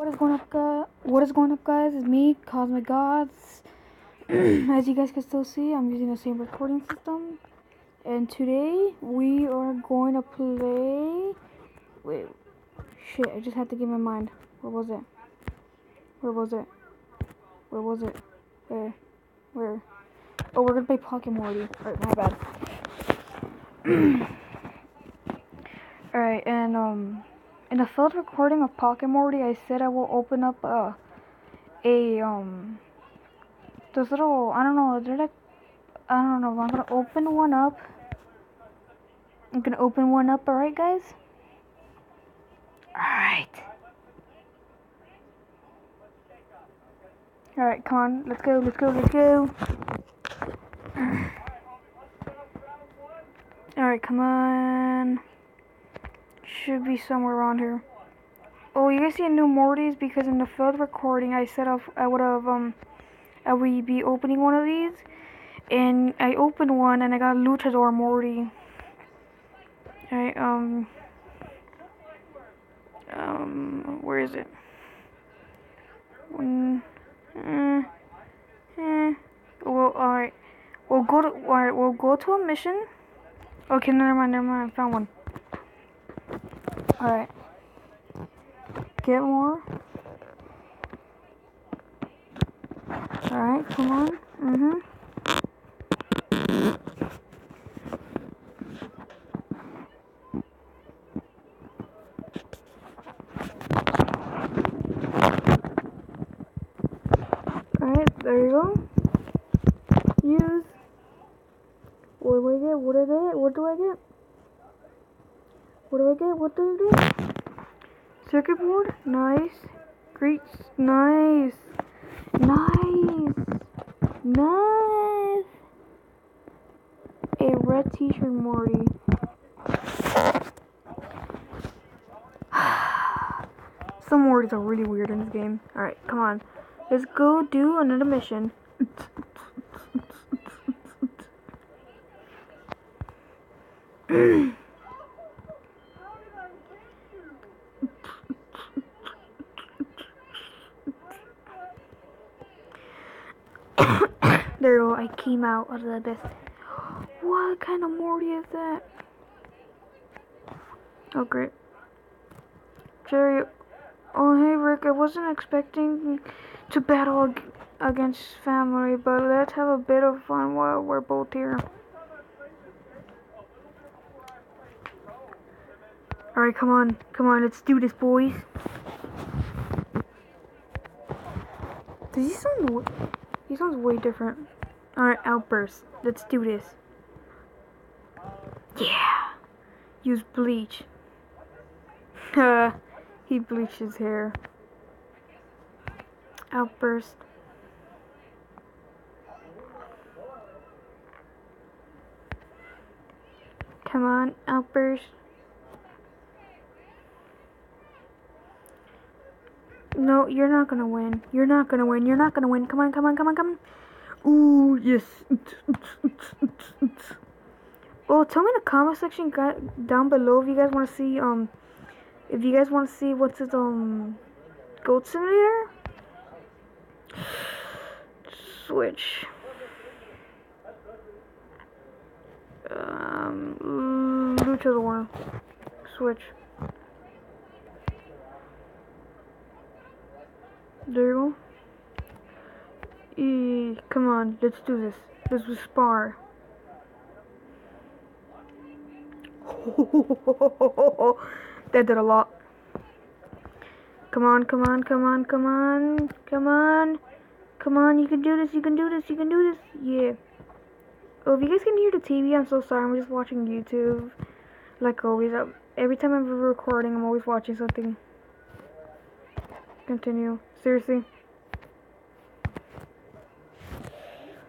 What is going up, guys? What is going up, guys? It's me, Cosmic Gods. As you guys can still see, I'm using the same recording system. And today, we are going to play... Wait. Shit, I just had to get my mind. Where was it? Where was it? Where was it? Where? Where? Oh, we're gonna play Pocket Morty. Alright, my bad. Alright, and, um in the first recording of Pocket Morty, I said I will open up a, a um, this little, I don't know, they're like, I don't know, I'm gonna open one up. I'm gonna open one up, alright guys? Alright. Alright, come on, let's go, let's go, let's go. Alright, come on should be somewhere around here. Oh, you guys see a new Morty's because in the third recording I said I would have um I would be opening one of these, and I opened one and I got Luchador Morty. Alright, um, um, where is it? When, uh, eh, well, alright, we'll go to, alright, we'll go to a mission. Okay, never mind, never mind, I found one. Alright. Get more. Alright, come on. Mm-hmm. Alright, there you go. Use. What do I get? What do I get? What do I get? What do I get? What do I get? Circuit board? Nice. Great. Nice. Nice. Nice. A red t-shirt Morty. Some Mortys are really weird in this game. Alright, come on. Let's go do another mission. There I came out of the abyss. What kind of Morty is that? Oh, great. Jerry, oh hey Rick, I wasn't expecting to battle ag against family, but let's have a bit of fun while we're both here. Alright, come on, come on, let's do this, boys. Does he sound... He sounds way different. Alright, outburst. Let's do this. Yeah. Use bleach. Uh, he bleached his hair. Outburst. Come on, outburst. No, you're not gonna win. You're not gonna win. You're not gonna win. Come on, come on, come on, come on. Ooh, yes. well, tell me in the comment section down below if you guys want to see, um, if you guys want to see what's it, um, Goat Simulator? Switch. Um, Luchador. Switch. There you go. E come on, let's do this. This was spar. that did a lot. Come on, come on, come on, come on, come on. Come on, you can do this, you can do this, you can do this. Yeah. Oh, if you guys can hear the TV, I'm so sorry. I'm just watching YouTube. Like always. Every time I'm recording, I'm always watching something. Continue. Seriously?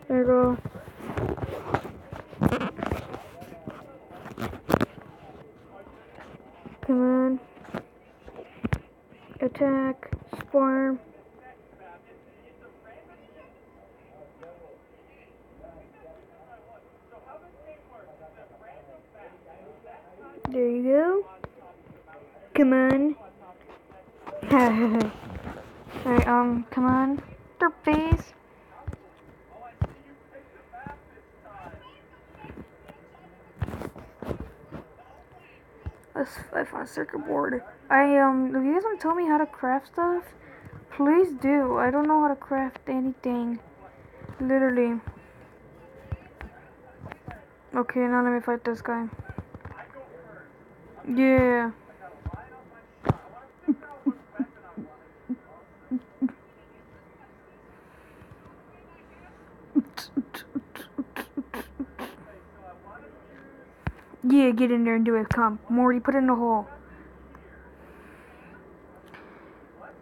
There you go. Come on. Attack. Swarm. There you go. Come on. Alright, um, come on. Their face. Let's, I found a circuit board. I, um, if you guys want to tell me how to craft stuff, please do. I don't know how to craft anything. Literally. Okay, now let me fight this guy. Yeah. Yeah, get in there and do it. Come. Morty, put in the hole.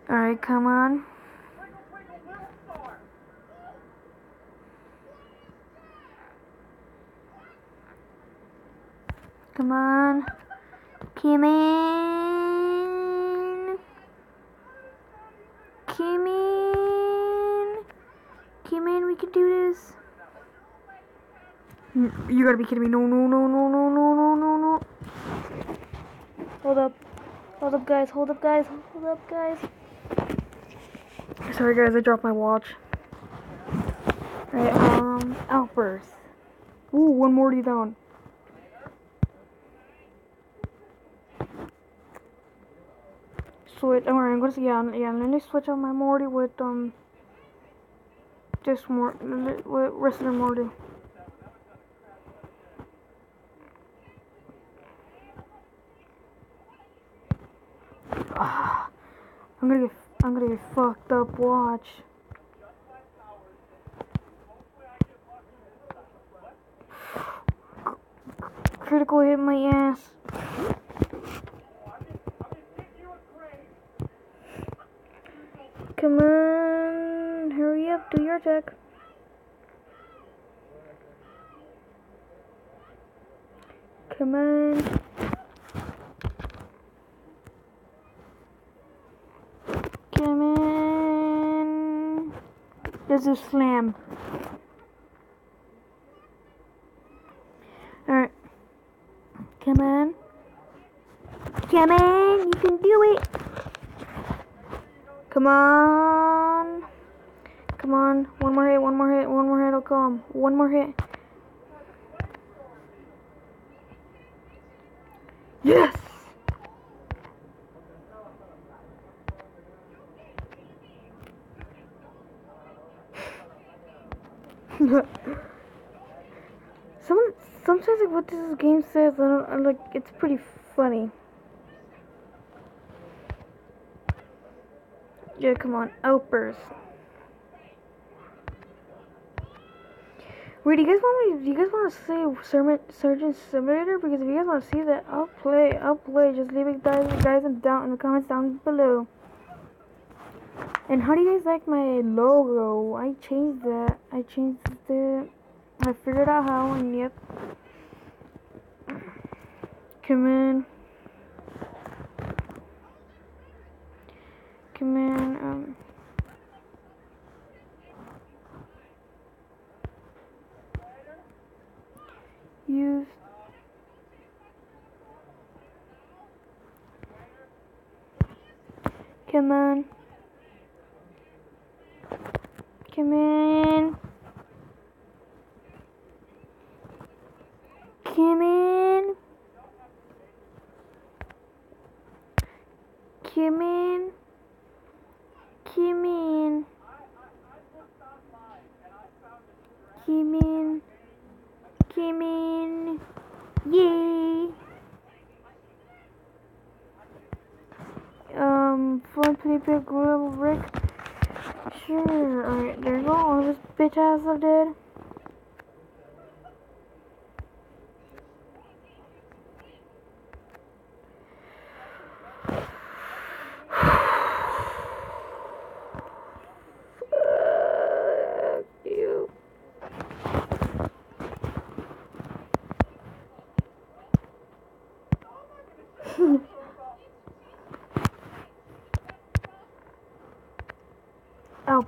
Alright, come on. Come on. Come in. Come in. Come in, we can do this. You gotta be kidding me. No, no, no, no, no, no, no, no, no. Hold up. Hold up, guys. Hold up, guys. Hold up, guys. Sorry, guys. I dropped my watch. Alright, um, outburst. Ooh, one Morty down. Switch. Alright, I'm gonna see. Yeah, yeah. Let me switch out my Morty with um, just more with rest of the Morty. Ah, I'm gonna get I'm gonna get fucked up. Watch. Critical hit my ass. Come on, hurry up, do your attack. Come on. Come in. There's a slam. Alright. Come on. Come on, you can do it. Come on. Come on. One more hit, one more hit, one more hit I'll come. One more hit. Some sometimes like what this game says, I don't I like it's pretty funny. Yeah, come on, outburst. Wait, do you guys want me? Do you guys want to see Sermon, Surgeon Simulator? Because if you guys want to see that, I'll play. I'll play. Just leave it guys, guys down in the comments down below. And how do you guys like my logo? I changed that. I changed it. I figured out how, and yep. Come in. Come in. Um. Use. Come on. Kimin? Kimin? Kimin? Yay! Um, fun paper glue Rick. Sure, alright, there you go. All this bitch ass I did.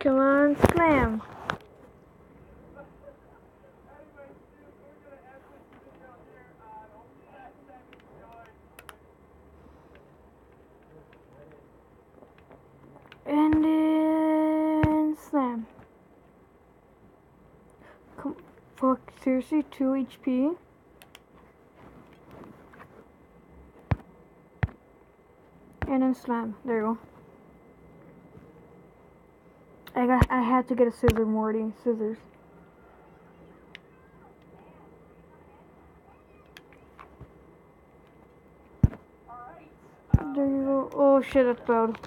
Come on, slam. And then slam. Come, fuck, seriously, 2 HP? And then slam. There you go. I got. I had to get a scissor, Morty. Scissors. There you go. Oh shit, that's loud.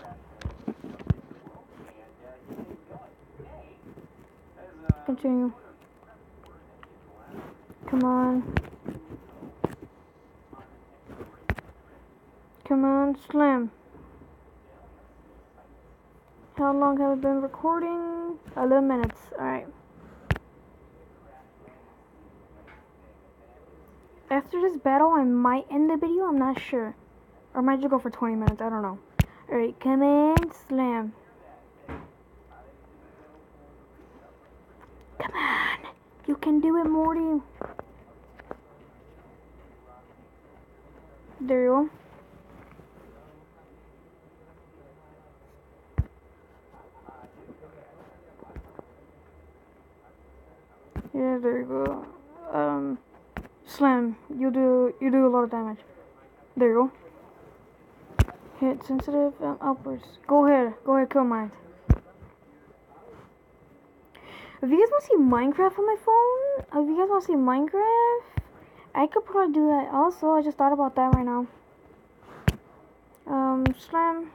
Continue. Come on. Come on, slam. How long have I been recording? 11 minutes. Alright. After this battle, I might end the video. I'm not sure. Or I might just go for 20 minutes. I don't know. Alright, come in, slam. Come on. You can do it, Morty. There you go. Yeah, there you go. Um, slam. You do you do a lot of damage. There you go. Hit sensitive and upwards. Go ahead. Go ahead. Kill mine. If you guys want to see Minecraft on my phone, if you guys want to see Minecraft, I could probably do that. Also, I just thought about that right now. Um, slam.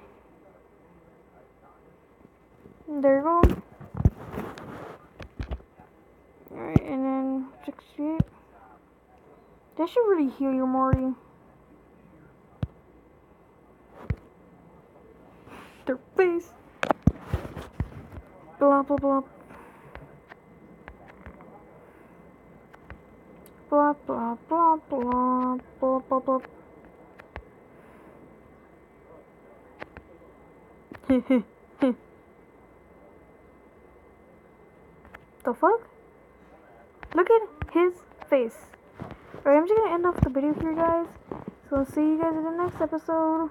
There you go. Alright, and then 68. That should really heal you, Morty. Their face. Blah, blah, blah. Blah, blah, blah, blah, blah, blah, blah. the fuck? Look at his face. Alright, I'm just gonna end off the video here, guys. So I'll see you guys in the next episode.